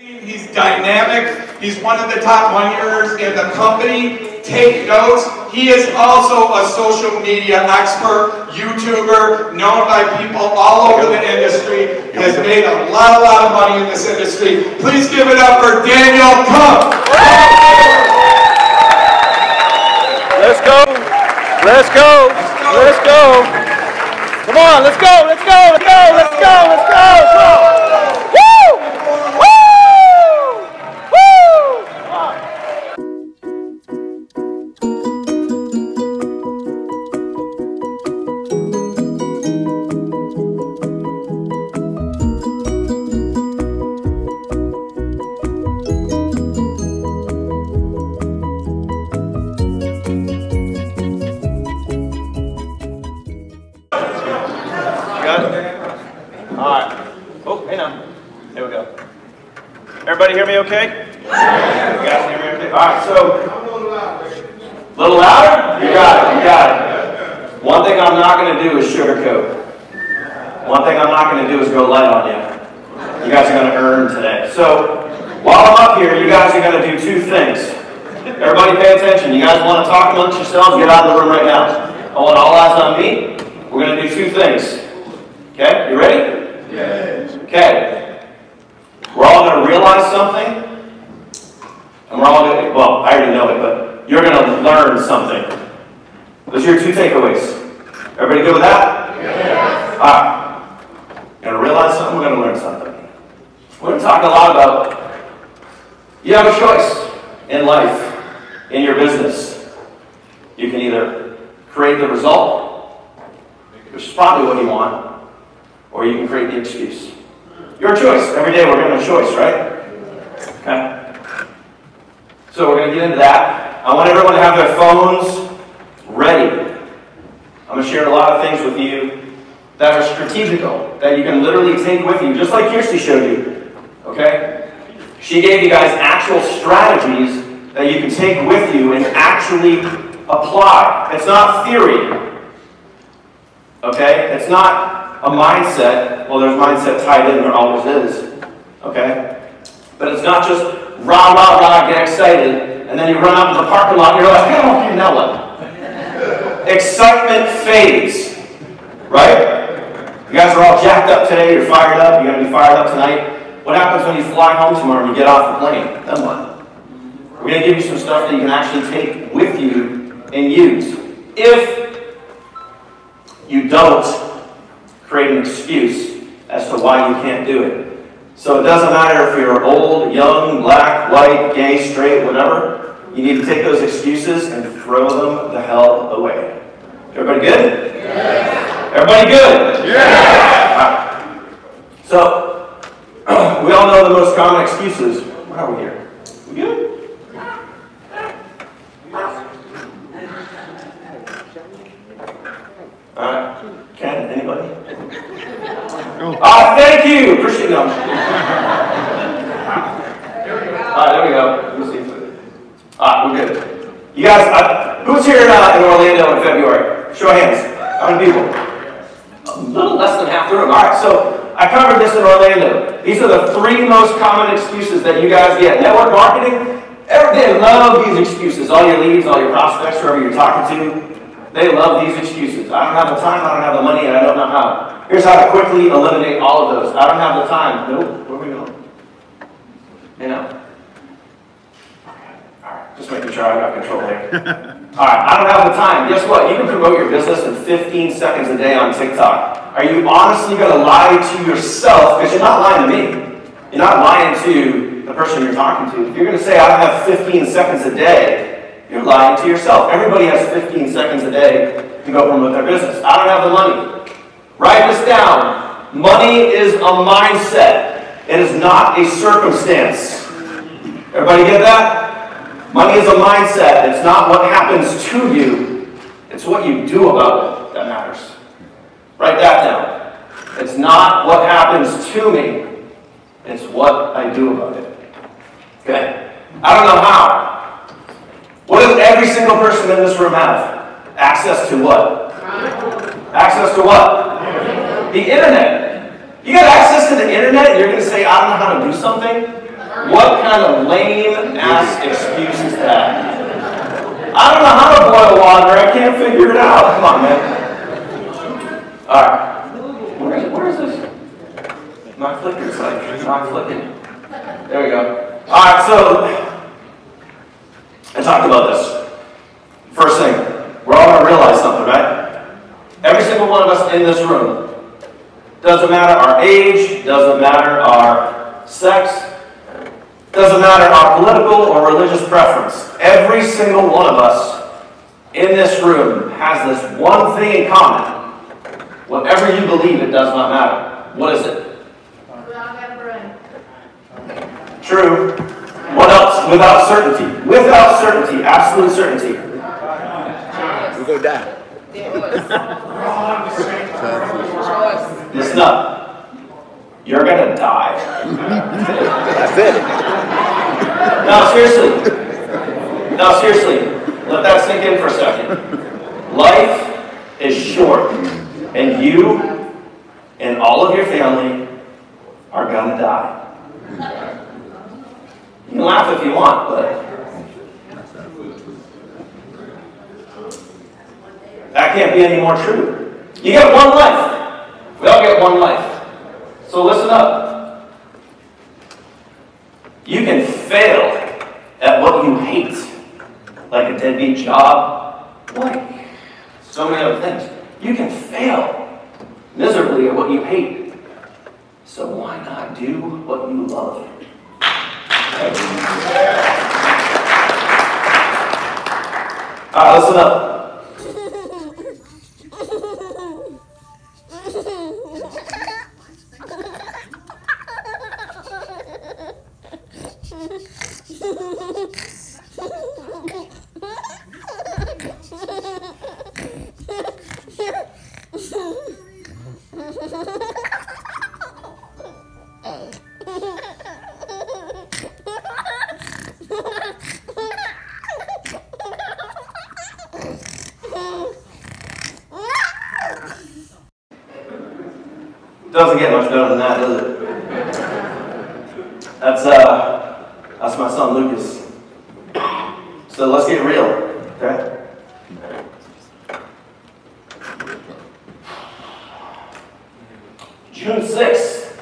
He's dynamic. He's one of the top moneyers in the company. Take notes. He is also a social media expert, YouTuber, known by people all over the industry. He has made a lot, a lot of money in this industry. Please give it up for Daniel Kump. Let's go. Let's go. Let's go. Come on, let's go. Let's go. Let's go. Let's go. Let's go. Let's go. Everybody hear me okay? Yeah. You guys hear me okay? All right, so. A little louder? You got it, you got it. One thing I'm not going to do is sugarcoat. One thing I'm not going to do is go light on you. You guys are going to earn today. So, while I'm up here, you guys are going to do two things. Everybody pay attention. You guys want to talk amongst yourselves? Get out of the room right now. I want all eyes on me. We're going to do two things. Okay? You ready? Yes. Okay. We're all going to realize something, and we're all going to, well, I already know it, but you're going to learn something. Those are your two takeaways. Everybody good with that? Yes. All right. We're going to realize something, we're going to learn something. We're going to talk a lot about you have a choice in life, in your business. You can either create the result, which is probably what you want, or you can create the excuse. Your choice. Every day we're given a choice, right? Okay. So we're going to get into that. I want everyone to have their phones ready. I'm going to share a lot of things with you that are strategical, that you can literally take with you, just like Kyrsti showed you. Okay? She gave you guys actual strategies that you can take with you and actually apply. It's not theory. Okay? It's not a mindset, well, there's mindset tied in, there always is, okay? But it's not just rah, rah, rah, get excited, and then you run out to the parking lot and you're like, oh, okay, now what? Excitement fades, right? You guys are all jacked up today, you're fired up, you're going to be fired up tonight. What happens when you fly home tomorrow and you get off the plane? Then what? We're going to give you some stuff that you can actually take with you and use. If you don't create an excuse as to why you can't do it. So it doesn't matter if you're old, young, black, white, gay, straight, whatever. You need to take those excuses and throw them the hell away. Everybody good? Yeah. Everybody good? Yeah. So, we all know the most common excuses. Why are we here? We good? All right. Ken, anybody? Oh, thank you. Appreciate them. All right, there we go. Let me see. Ah, we're good. You guys, uh, who's here uh, in Orlando in February? Show of hands. How many people? A little less than half the room. All right, so I covered this in Orlando. These are the three most common excuses that you guys get. Network marketing, every day love these excuses. All your leads, all your prospects, whoever you're talking to, they love these excuses. I don't have the time, I don't have the money, and I don't know how. Here's how to quickly eliminate all of those. I don't have the time. Nope. Where are we going? You know. Alright, just making sure I got control here. Alright, I don't have the time. Guess what? You can promote your business in 15 seconds a day on TikTok. Are you honestly going to lie to yourself? Because you're not lying to me. You're not lying to the person you're talking to. If you're going to say, I don't have 15 seconds a day, you're lying to yourself. Everybody has 15 seconds a day to go promote their business. I don't have the money. Write this down. Money is a mindset. It is not a circumstance. Everybody get that? Money is a mindset. It's not what happens to you. It's what you do about it that matters. Write that down. It's not what happens to me. It's what I do about it. Okay? I don't know how. What does every single person in this room have? Access to what? Access to what? The internet. You got access to the internet and you're going to say, I don't know how to do something? What kind of lame ass excuse is that? I don't know how to boil water. I can't figure it out. Come on, man. All right. Where is, where is this? Clicking. It's like not clicking. There we go. All right. So I talked about this. First thing, we're all gonna realize something, right? Every single one of us in this room. Doesn't matter our age. Doesn't matter our sex. Doesn't matter our political or religious preference. Every single one of us in this room has this one thing in common. Whatever you believe, it does not matter. What is it? True. What else? Without certainty. Without certainty. Absolute certainty. We're gonna die. Listen up. You're gonna die. That's it. No, seriously. No, seriously. Let that sink in for a second. Life is short, and you and all of your family are gonna die. You can laugh if you want, but that can't be any more true. You get one life. We all get one life. So listen up. You can fail at what you hate, like a deadbeat job, like so many other things. You can fail miserably at what you hate. So why not do what you love? All right, listen up. Doesn't get much better than that, does it? That's uh, that's my son Lucas. So let's get real, okay? June sixth,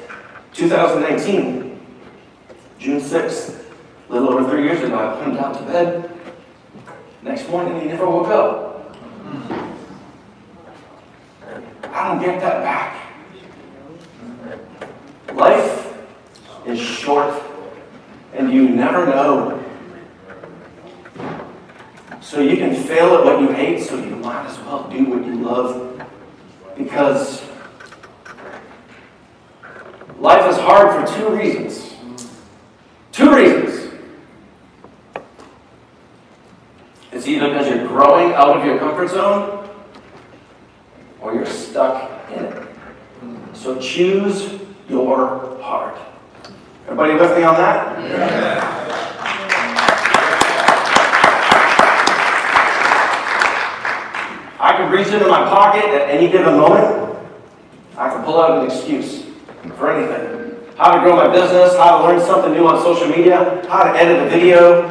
two thousand nineteen. June sixth, a little over three years ago, I him down to bed. Next morning, he never woke up. Get that back. Life is short and you never know. So you can fail at what you hate, so you might as well do what you love. Because life is hard for two reasons. Two reasons. It's either because you're growing out of your comfort zone or you're stuck. So choose your heart. Everybody with me on that? Yeah. I could reach into my pocket at any given moment. I could pull out an excuse for anything. How to grow my business, how to learn something new on social media, how to edit a video,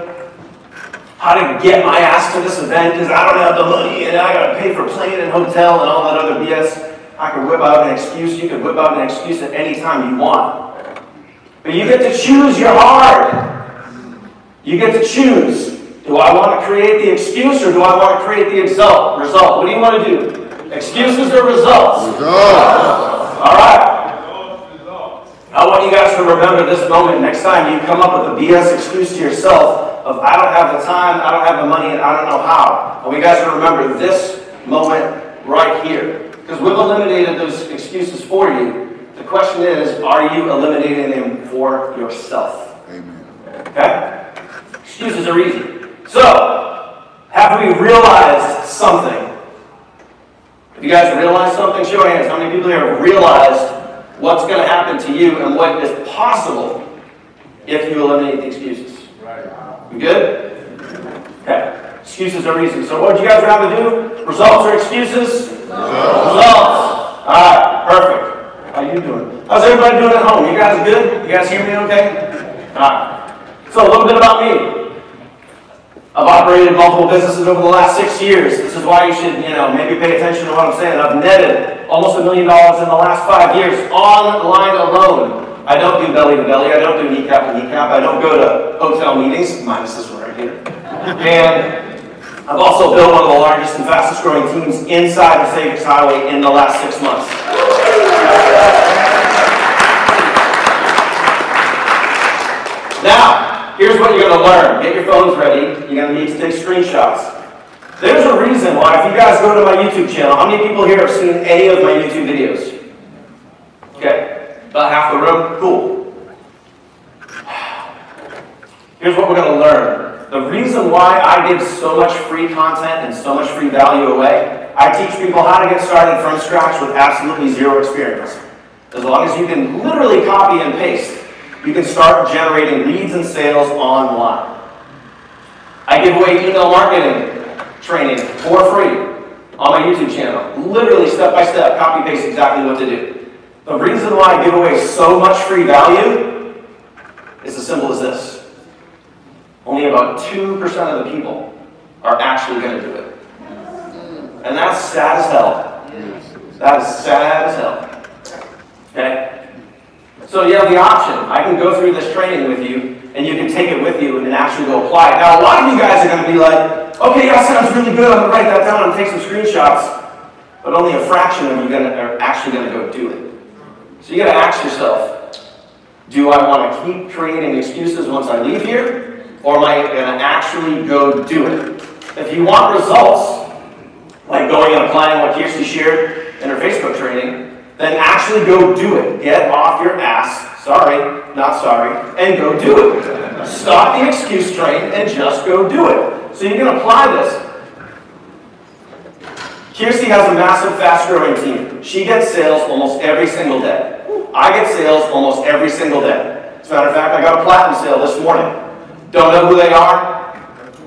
how to get my ass to this event because I don't have the money and I gotta pay for plane and hotel and all that other BS. I can whip out an excuse. You can whip out an excuse at any time you want. But you get to choose your heart. You get to choose. Do I want to create the excuse or do I want to create the result? Result. What do you want to do? Excuses or results? All right. I want you guys to remember this moment next time you come up with a BS excuse to yourself of I don't have the time, I don't have the money, and I don't know how. I want you guys to remember this moment right here. Because we've eliminated those excuses for you. The question is, are you eliminating them for yourself? Amen. Okay? Excuses are easy. So, have we realized something? Have you guys realized something? Show your hands. How many people here have realized what's going to happen to you and what is possible if you eliminate the excuses? Right. We good? Okay. Excuses are easy. So, what would you guys rather do? Results or excuses? Results. All right. Perfect. How you doing? How's everybody doing at home? You guys good? You guys hear me okay? Alright. So a little bit about me. I've operated multiple businesses over the last six years. This is why you should, you know, maybe pay attention to what I'm saying. I've netted almost a million dollars in the last five years online alone. I don't do belly to belly. I don't do kneecap to kneecap. I don't go to hotel meetings, minus this one right here. And I've also built one of the largest and fastest growing teams inside the Savings Highway in the last six months. Now, here's what you're going to learn. Get your phones ready. You're going to need to take screenshots. There's a reason why, if you guys go to my YouTube channel, how many people here have seen any of my YouTube videos? Okay, about half the room? Cool. Here's what we're going to learn. The reason why I give so much free content and so much free value away, I teach people how to get started from scratch with absolutely zero experience. As long as you can literally copy and paste you can start generating leads and sales online. I give away email marketing training for free on my YouTube channel. Literally step by step, copy paste exactly what to do. The reason why I give away so much free value is as simple as this. Only about 2% of the people are actually going to do it. And that's sad as hell. That is sad as hell. Okay? So you have the option. I can go through this training with you, and you can take it with you and actually go apply it. Now, a lot of you guys are going to be like, okay, that sounds really good. I'm going to write that down and take some screenshots. But only a fraction of you are actually going to go do it. So you got to ask yourself, do I want to keep creating excuses once I leave here, or am I going to actually go do it? If you want results, like going and applying what Kyrsti shared in her Facebook training, then actually go do it. Get off your ass, sorry, not sorry, and go do it. Stop the excuse train and just go do it. So you can apply this. Kyrsti has a massive, fast-growing team. She gets sales almost every single day. I get sales almost every single day. As a matter of fact, I got a platinum sale this morning. Don't know who they are.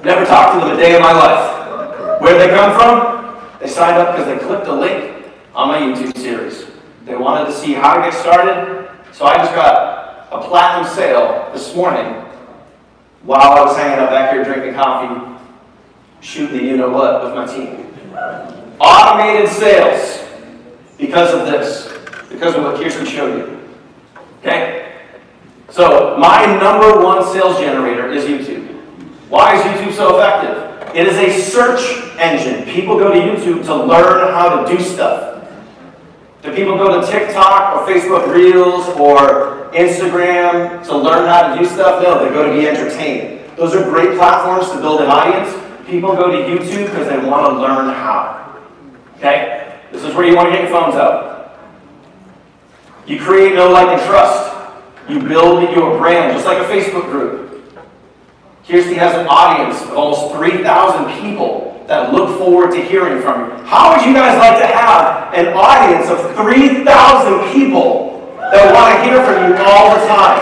Never talked to them a day in my life. Where they come from? They signed up because they clicked a link on my YouTube series. They wanted to see how to get started, so I just got a platinum sale this morning while I was hanging out back here drinking coffee, shooting the you-know-what with my team. Automated sales because of this, because of what Kirsten showed you. Okay? So, my number one sales generator is YouTube. Why is YouTube so effective? It is a search engine. People go to YouTube to learn how to do stuff. Do people go to TikTok or Facebook Reels or Instagram to learn how to do stuff? No, they go to be entertained. Those are great platforms to build an audience. People go to YouTube because they want to learn how. Okay? This is where you want to get your phones out. You create no like, and trust. You build your brand, just like a Facebook group. Kyrsti has an audience of almost 3,000 people that look forward to hearing from you. How would you guys like to have an audience of 3,000 people that want to hear from you all the time?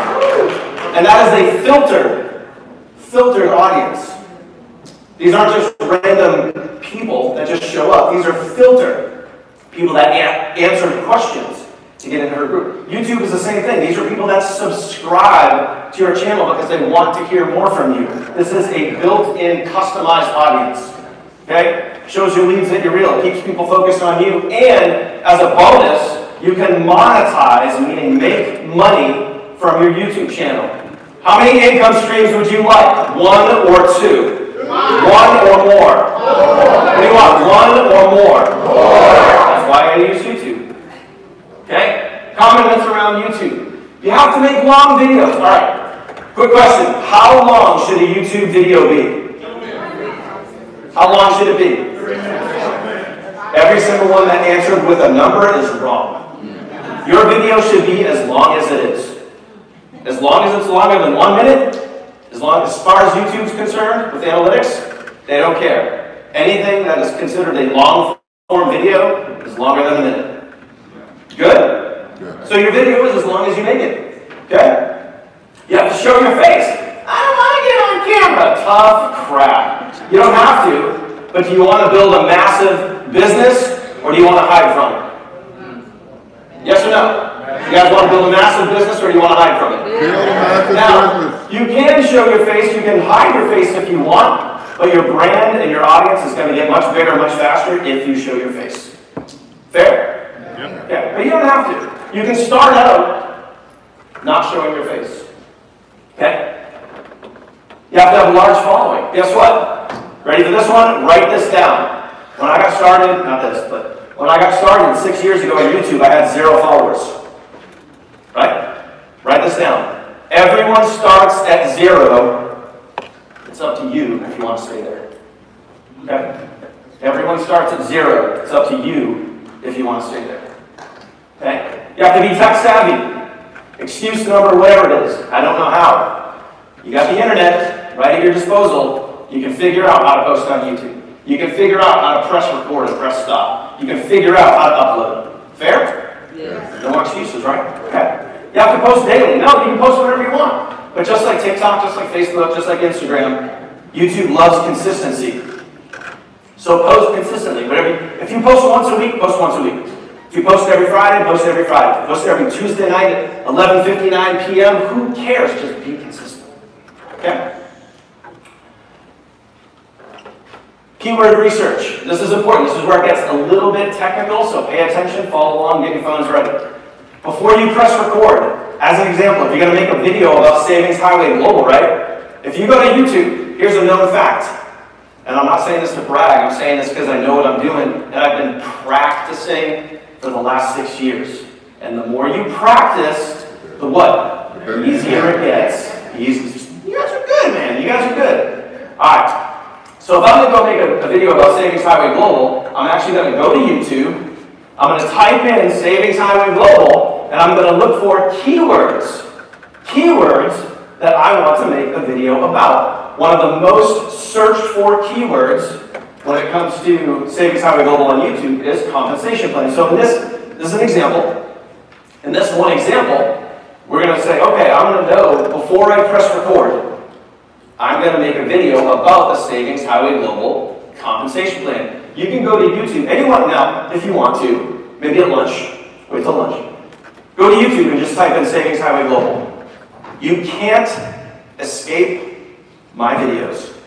And that is a filtered, filtered audience. These aren't just random people that just show up. These are filtered people that answer questions to get into her group. YouTube is the same thing. These are people that subscribe to your channel because they want to hear more from you. This is a built-in customized audience. Okay? Shows you leads that you're real. Keeps people focused on you. And as a bonus, you can monetize, meaning make money from your YouTube channel. How many income streams would you like? One or two? One or more? What do you want? One or more? That's why I use YouTube. Okay? Common myths around YouTube. You have to make long videos. All right. Quick question. How long should a YouTube video be? How long should it be? Every single one that answered with a number is wrong. Your video should be as long as it is. As long as it's longer than one minute, as long as far as YouTube's concerned with analytics, they don't care. Anything that is considered a long form video is longer than a minute. Good? So your video is as long as you make it. Okay? You have to show your face. I don't want to get on camera. Tough crap. You don't have to, but do you want to build a massive business or do you want to hide from it? Mm. Yes or no? You guys want to build a massive business or do you want to hide from it? Build a massive Now, business. you can show your face, you can hide your face if you want, but your brand and your audience is going to get much bigger, much faster if you show your face. Fair? Yeah, but you don't have to. You can start out not showing your face. Okay? You have to have a large following. Guess what? Ready for this one? Write this down. When I got started, not this, but when I got started six years ago on YouTube, I had zero followers. Right? Write this down. Everyone starts at zero. It's up to you if you want to stay there. Okay? Everyone starts at zero. It's up to you if you want to stay there. Okay? You have to be tech savvy. Excuse number, whatever it is. I don't know how. You got the internet right at your disposal. You can figure out how to post on YouTube. You can figure out how to press record and press stop. You can figure out how to upload. Fair? Yes. No excuses, right? Okay. You have to post daily. No, you can post whatever you want. But just like TikTok, just like Facebook, just like Instagram, YouTube loves consistency. So post consistently. Whatever. you- If you post once a week, post once a week. If you post every Friday, post every Friday. Post every Tuesday night at 11:59 p.m. Who cares? Just be consistent. Okay. Keyword research. This is important. This is where it gets a little bit technical, so pay attention, follow along, get your phones ready. Before you press record, as an example, if you're going to make a video about Savings Highway Global, right? If you go to YouTube, here's a known fact. And I'm not saying this to brag, I'm saying this because I know what I'm doing, and I've been practicing for the last six years. And the more you practice, the what? The easier it gets. Easy. You guys are good, man. You guys are good. All right. So if I'm going to go make a, a video about Savings Highway Global, I'm actually going to go to YouTube. I'm going to type in Savings Highway Global, and I'm going to look for keywords. Keywords that I want to make a video about. One of the most searched for keywords when it comes to Savings Highway Global on YouTube is compensation planning. So in this, this is an example. In this one example, we're going to say, okay, I'm going to know before I press record, I'm going to make a video about the Savings Highway Global compensation plan. You can go to YouTube, anyone now, if you want to, maybe at lunch, wait till lunch. Go to YouTube and just type in Savings Highway Global. You can't escape my videos.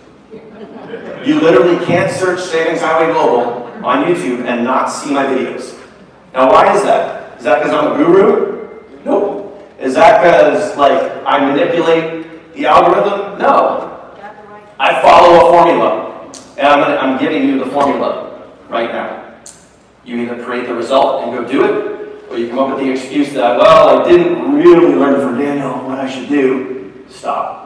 You literally can't search Savings Highway Global on YouTube and not see my videos. Now, why is that? Is that because I'm a guru? Nope. Is that because, like, I manipulate the algorithm? No. I follow a formula, and I'm, gonna, I'm giving you the formula right now. You either create the result and go do it, or you come up with the excuse that, well, I didn't really learn from Daniel what I should do. Stop?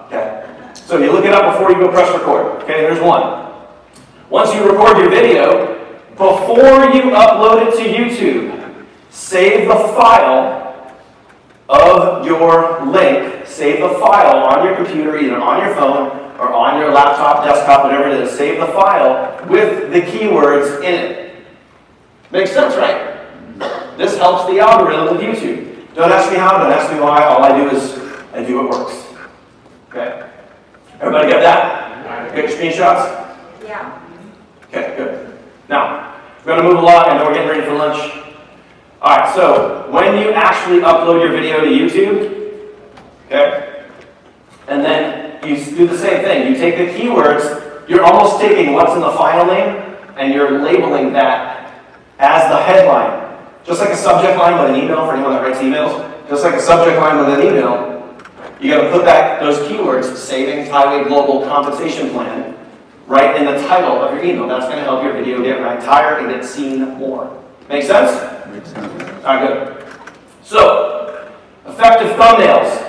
So you look it up before you go press record. Okay, here's one. Once you record your video, before you upload it to YouTube, save the file of your link, save the file on your computer, either on your phone or on your laptop, desktop, whatever it is. Save the file with the keywords in it. Makes sense, right? This helps the algorithm of YouTube. Don't ask me how, don't ask me why. All I do is I do what works. Okay? Everybody get that? Get your screenshots? Yeah. Okay, good. Now, we're going to move along. and know we're getting ready for lunch. All right, so when you actually upload your video to YouTube, okay, and then you do the same thing. You take the keywords, you're almost taking what's in the file name, and you're labeling that as the headline. Just like a subject line with an email for anyone that writes emails, just like a subject line with an email, you got to put back those keywords, Savings Highway Global Compensation Plan, right in the title of your email. That's going to help your video get ranked higher and get seen more. Make sense? Makes sense. All right, good. So, effective thumbnails.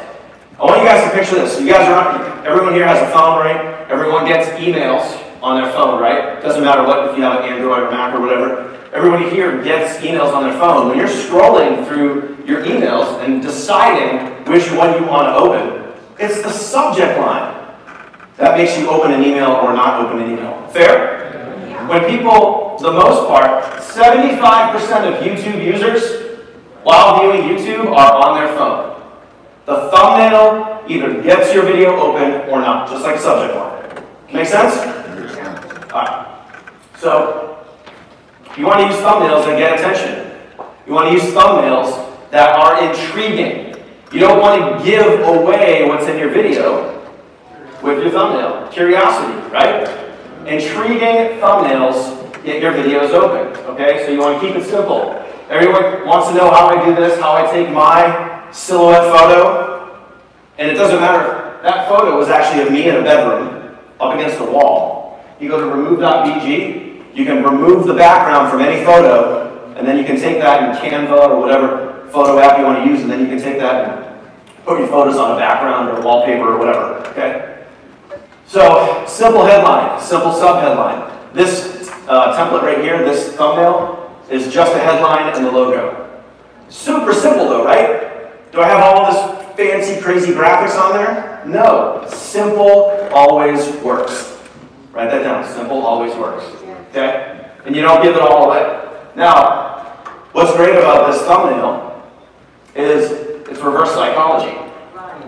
I want you guys to picture this. You guys are everyone here has a phone, right? Everyone gets emails on their phone, right? Doesn't matter what, if you have an Android or Mac or whatever. Everybody here gets emails on their phone. When you're scrolling through your emails and deciding which one you want to open, it's the subject line that makes you open an email or not open an email. Fair? When people, the most part, 75% of YouTube users, while viewing YouTube, are on their phone. The thumbnail either gets your video open or not, just like subject line. Make sense? So, you want to use thumbnails that get attention. You want to use thumbnails that are intriguing. You don't want to give away what's in your video with your thumbnail. Curiosity, right? Intriguing thumbnails get your videos open, okay? So you want to keep it simple. Everyone wants to know how I do this, how I take my silhouette photo. And it doesn't matter, that photo was actually of me in a bedroom up against a wall. You go to remove.bg, you can remove the background from any photo, and then you can take that in Canva or whatever photo app you want to use, and then you can take that and put your photos on a background or wallpaper or whatever, okay? So, simple headline, simple sub-headline. This uh, template right here, this thumbnail, is just a headline and the logo. Super simple though, right? Do I have all this fancy, crazy graphics on there? No. Simple always works. Write that down. Simple always works. Okay? And you don't give it all away. Now, what's great about this thumbnail is it's reverse psychology.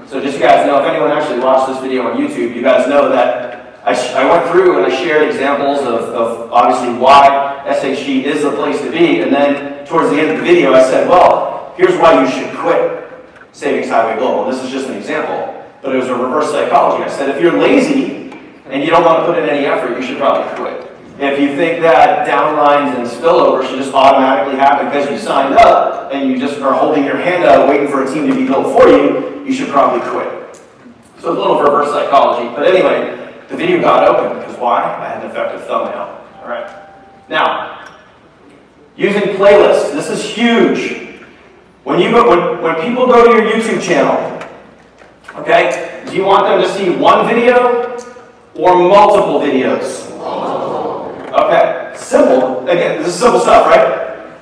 So just you guys know, if anyone actually watched this video on YouTube, you guys know that I, I went through and I shared examples of, of obviously why SHG is the place to be, and then towards the end of the video I said, well, here's why you should quit Savings Highway Global. This is just an example, but it was a reverse psychology. I said, if you're lazy and you don't want to put in any effort, you should probably quit. If you think that downlines and spillover should just automatically happen because you signed up and you just are holding your hand out waiting for a team to be built for you, you should probably quit. So it's a little reverse psychology. But anyway, the video got open because why? I had an effective thumbnail. All right. Now, using playlists. This is huge. When you go, when, when people go to your YouTube channel, okay, do you want them to see one video or multiple videos? Okay, simple. Again, this is simple stuff, right?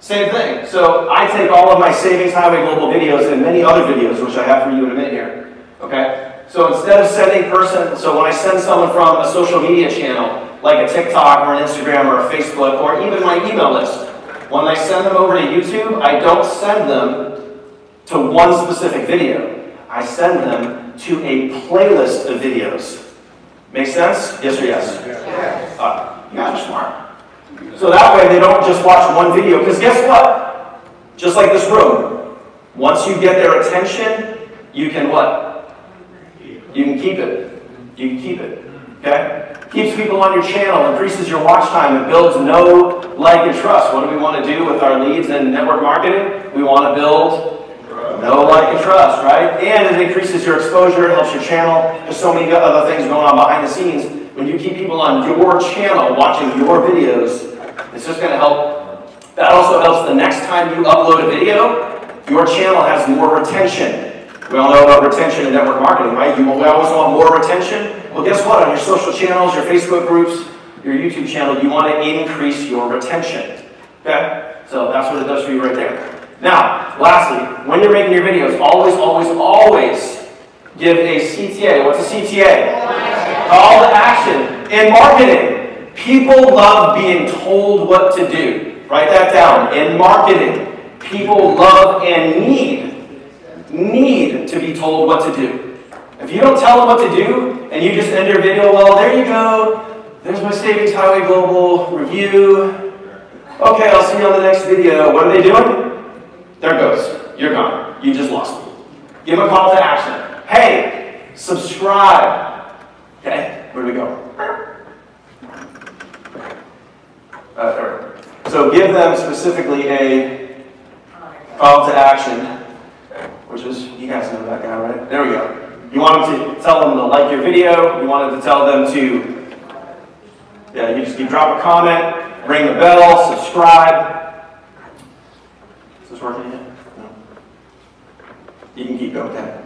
Same thing. So I take all of my Savings Highway Global videos and many other videos, which I have for you in a minute here. Okay? So instead of sending person, so when I send someone from a social media channel, like a TikTok or an Instagram or a Facebook or even my email list, when I send them over to YouTube, I don't send them to one specific video. I send them to a playlist of videos. Make sense? Yes or yes? Yeah. Uh, you guys are smart. So that way they don't just watch one video. Because guess what? Just like this room, once you get their attention, you can what? You can keep it. You can keep it. Okay? Keeps people on your channel, increases your watch time, and builds know like, and trust. What do we want to do with our leads and network marketing? We want to build know like, and trust, right? And it increases your exposure, it helps your channel. There's so many other things going on behind the scenes when you keep people on your channel watching your videos, it's just going to help. That also helps the next time you upload a video, your channel has more retention. We all know about retention in network marketing, right? You always want more retention. Well, guess what? On your social channels, your Facebook groups, your YouTube channel, you want to increase your retention. Okay? So that's what it does for you right there. Now, lastly, when you're making your videos, always, always, always give a CTA. What's a CTA? Call to action. In marketing, people love being told what to do. Write that down. In marketing, people love and need, need to be told what to do. If you don't tell them what to do, and you just end your video, well, there you go. There's my Savings Highway Global review. Okay, I'll see you on the next video. What are they doing? There goes. You're gone. You just lost me. Give them a call to action. Hey, subscribe. Okay, where do we go? Uh, so give them specifically a call to action, which is, you guys know that guy, right? There we go. You want them to tell them to like your video. You wanted to tell them to, yeah, you just you drop a comment, ring the bell, subscribe. Is this working yet? No. You can keep going, okay?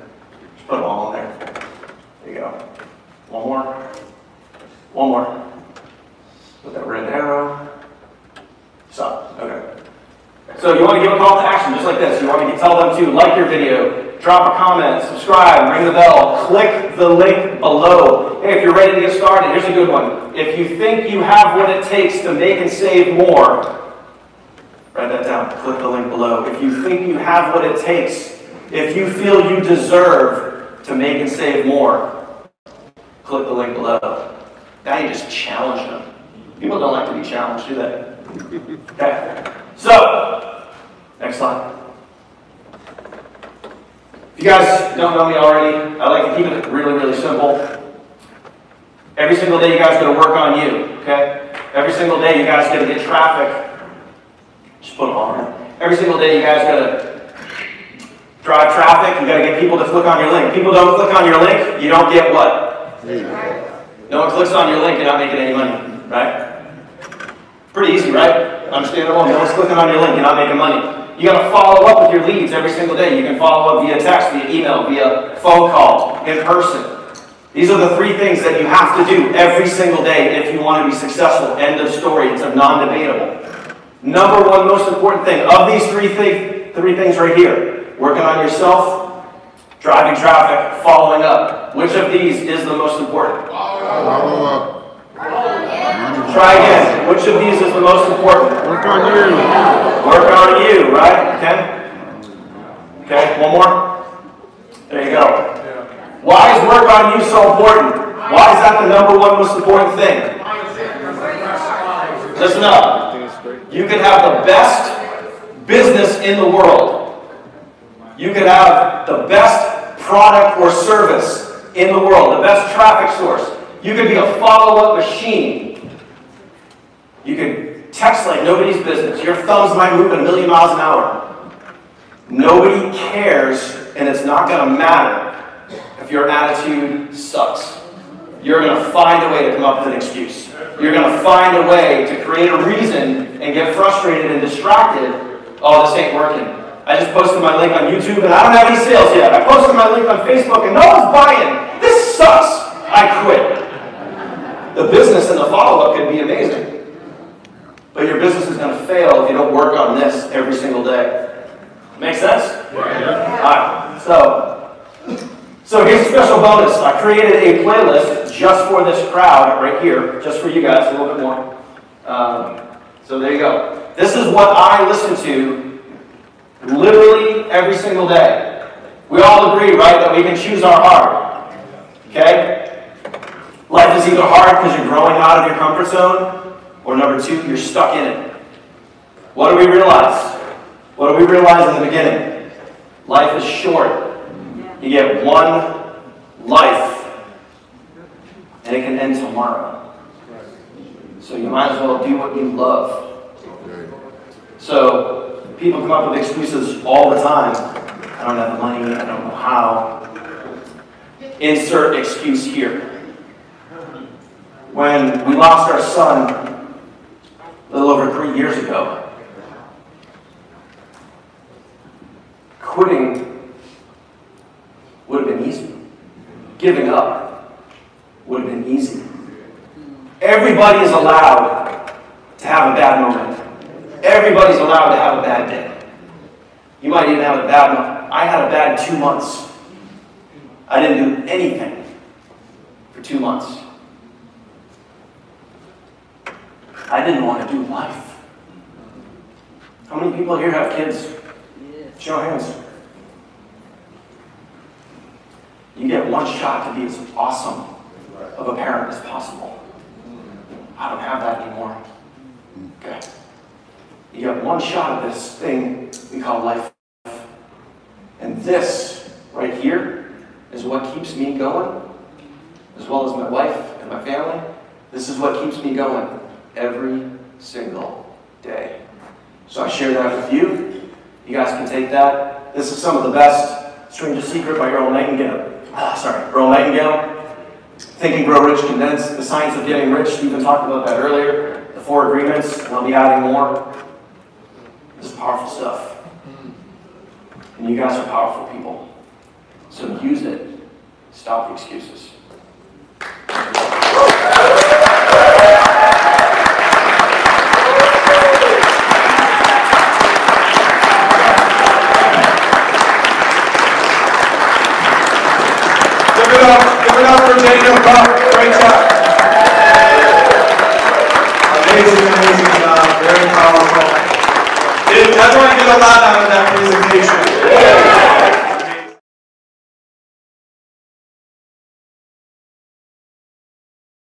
Just put them all in there. There you go. One more. One more. With that red arrow. Stop. Okay. So you want to give a call to action just like this. You want to tell them to like your video, drop a comment, subscribe, ring the bell, click the link below. Hey, if you're ready to get started, here's a good one. If you think you have what it takes to make and save more, write that down. Click the link below. If you think you have what it takes, if you feel you deserve to make and save more, click the link below. Now you just challenge them. People don't like to be challenged, do they? Okay. So, next slide. If you guys don't know me already, I like to keep it really, really simple. Every single day you guys got to work on you, okay? Every single day you guys got to get traffic. Just put them on. Every single day you guys got to drive traffic. You got to get people to click on your link. People don't click on your link, you don't get what? No one clicks on your link, you're not making any money, right? Pretty easy, right? Understandable? No one's clicking on your link, you're not making money. You got to follow up with your leads every single day. You can follow up via text, via email, via phone call, in person. These are the three things that you have to do every single day if you want to be successful. End of story. It's a non-debatable. Number one most important thing of these three, th three things right here, working on yourself, driving traffic, following up. Which of these is the most important? Try again. Which of these is the most important? Work on you. Work on you, right? Okay? Okay, one more? There you go. Why is work on you so important? Why is that the number one most important thing? Listen up. You could have the best business in the world. You could have the best product or service in the world, the best traffic source. You can be a follow-up machine. You can text like nobody's business. Your thumbs might move a million miles an hour. Nobody cares, and it's not going to matter if your attitude sucks. You're going to find a way to come up with an excuse. You're going to find a way to create a reason and get frustrated and distracted. Oh, this ain't working. I just posted my link on YouTube and I don't have any sales yet. I posted my link on Facebook and no one's buying. This sucks. I quit. The business and the follow-up could be amazing. But your business is going to fail if you don't work on this every single day. Make sense? Yeah. All right. So, so here's a special bonus. I created a playlist just for this crowd right here, just for you guys, a little bit more. Um, so there you go. This is what I listen to literally every single day. We all agree, right, that we can choose our heart. Okay? Life is either hard because you're growing out of your comfort zone, or number two, you're stuck in it. What do we realize? What do we realize in the beginning? Life is short. You get one life, and it can end tomorrow. So you might as well do what you love. So people come up with excuses all the time. I don't have the money, I don't know how. Insert excuse here when we lost our son a little over three years ago. Quitting would have been easy. Giving up would have been easy. Everybody is allowed to have a bad moment. Everybody's allowed to have a bad day. You might even have a bad month. I had a bad two months. I didn't do anything for two months. I didn't want to do life. How many people here have kids? Show hands. You get one shot to be as awesome of a parent as possible. I don't have that anymore. Okay. You get one shot at this thing we call life. And this right here is what keeps me going, as well as my wife and my family. This is what keeps me going every single day. So I share that with you. You guys can take that. This is some of the best Strange Secret by Earl Nightingale. Ah, sorry, Earl Nightingale. Think and Grow Rich Condensed. The Science of Getting Rich. We Stephen talked about that earlier. The Four Agreements, and I'll be adding more. Powerful stuff. And you guys are powerful people. So use it. Stop the excuses.